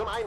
zum Einsatz.